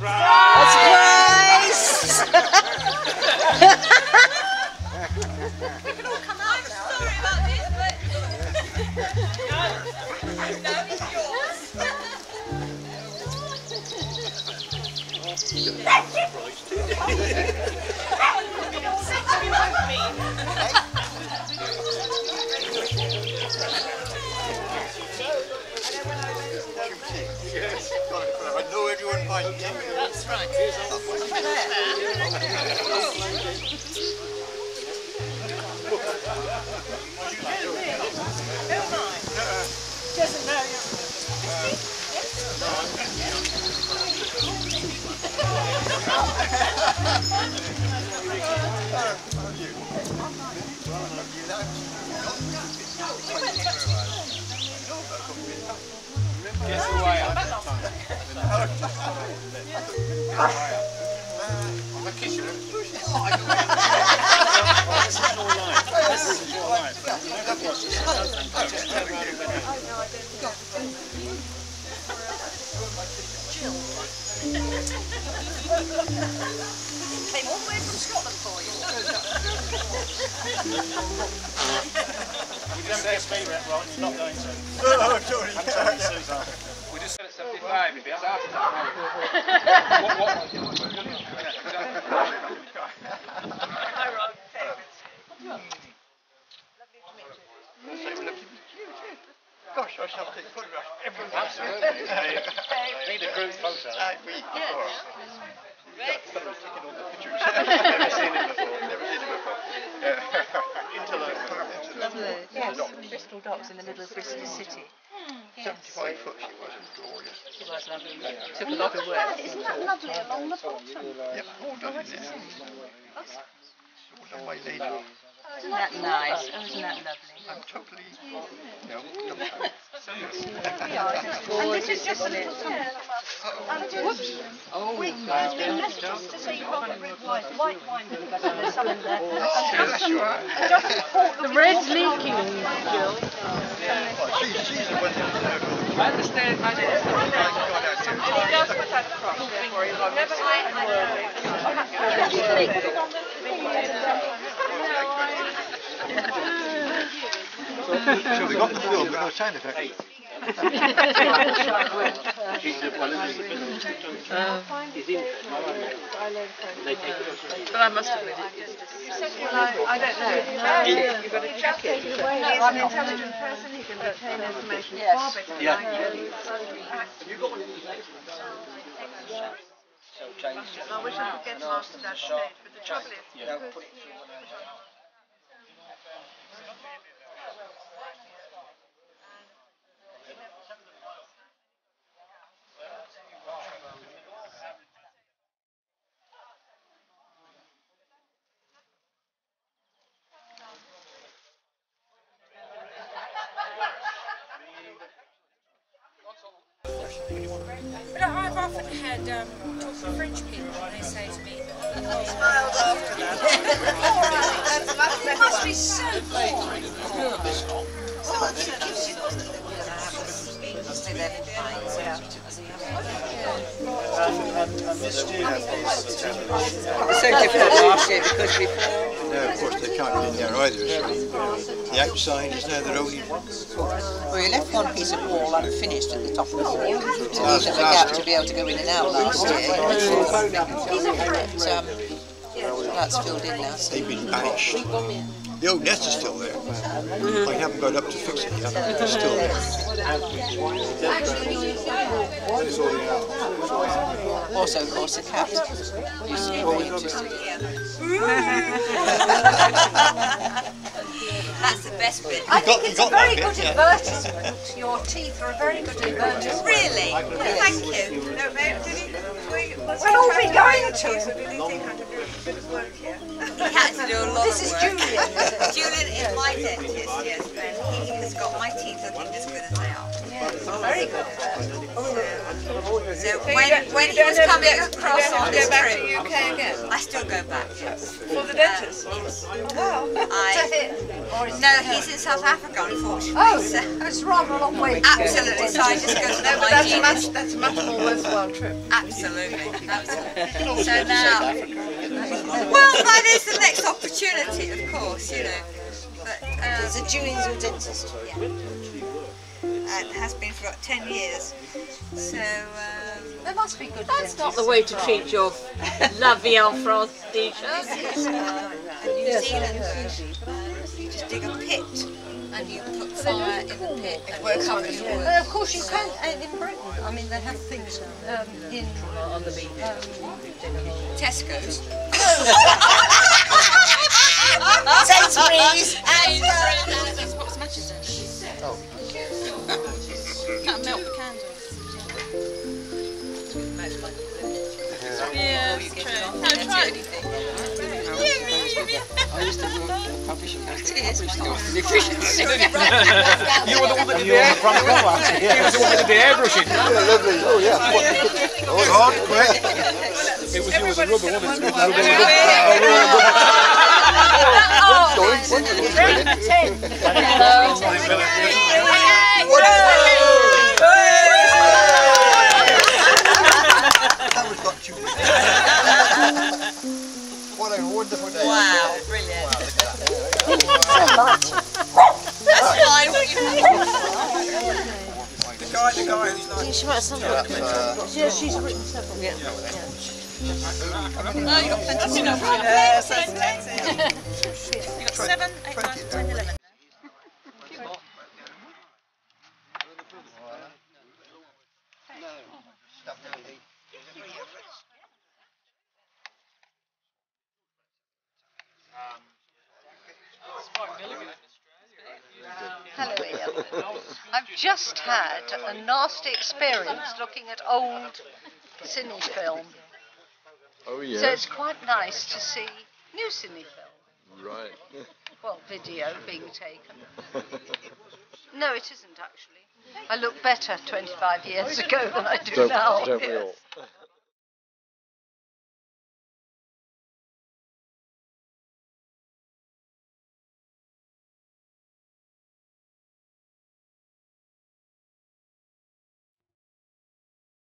Surprise! We can all come out now. Sorry about this, but... no, it's Yes, everyone. That's right. Doesn't you. Who I am? I'm a kisser. Came all the way from Scotland for you. We didn't get speed rep right, it's not going to. Oh, Tony. Suzanne. We just said at 75, it'd be a heart attack. What, what? Hi, Ron. Gosh, I shall take photographs every Absolutely. Need a group photo. I we yes. Taking all the pictures. Never seen it before. Never seen it before. Interloper. Interloper. Lovely. Yes, Bristol Docks in the middle of Bristol City. 75 foot she was was lovely. Isn't that lovely along the bottom? Yep, all done in there. All done by lady. Isn't that nice? Oh, isn't that lovely? I'm totally, you know. And this is just a little sample. Whoops. Oh, We, there's been messages to say you can't drink white, white wine because there's some in there. And Justin, Paul the red's leaking, Jill. She, she's the I understand, I understand. He does put that across there for you. I've never heard the word. So we got the film, but no sound effects. But I must admit it is. Well, I, I don't know. You've got to check it. He's an intelligent person. He can retain information far better than I can. I wish I could get past that stage, but the trouble is, because But I've often had um, talks to French people and they say to me, smiled after that. It must be so It was so difficult last year because before, No, of course they can't get in there either. So the outside is now their only. well, we left one piece of wall unfinished at the top of the wall. So we Last- have a gap to be able to go in and out last year. But, um, that's filled in now. They've been banished. The old nest is still there. I haven't got up to fix it yet. It's still there. Also, of course, the cat used to be very interesting. That's the best bit. I think it's a very good yeah. advertisement. Your teeth are a very good advertisement. Really? Thank you. No, mate, did he, we, was We'll all he be trying going to to. teach, or did he think I could do a bit of work here? He had to do a lot This of is work. Julian, is it? Julian is my dentist, yes, and he has got my teeth looking as good as they are. Very good. So you when, don't- when he was coming to- across you don't have on to this go back to trip, UK again I still go back, yes. for the dentist. Wow. I, To him. or is No, he's in South Africa, unfortunately. Oh, so- it's rather a long way. to go. Absolutely, so I just go to No, the but that's a much, that's a much more worthwhile trip. Absolutely, absolutely. So now, well, that is the next opportunity, of course, you know. But uh, There's a Julian's or dentist. it has been for about 10 years. So, um, There must be good That's not the way to treat your lovely France t-shirt. uh, in New Zealand, uh, you just dig a pit and you put fire in the pit and it covers your wound. But of course you can, and in Britain, I mean, they have things um, in On the beach. Tesco's. Sainsbury's. Yeah, it's true. No, try it. You were the one that did the hair. He was the one that did the airbrushing. lovely. Oh, yeah. Oh, hard, quick. It was you with the rubber, wasn't it? That She might have some book. Yeah, she's written several. Oh, you got plenty of You got seven, eight, nine, ten, eleven. Hello, I've just had a nasty experience looking at old cine film. Oh So it's quite nice to see new cine film. right. Well, video being taken. No, it isn't actually. I look better 25 years ago than I do don't, now. don't we all?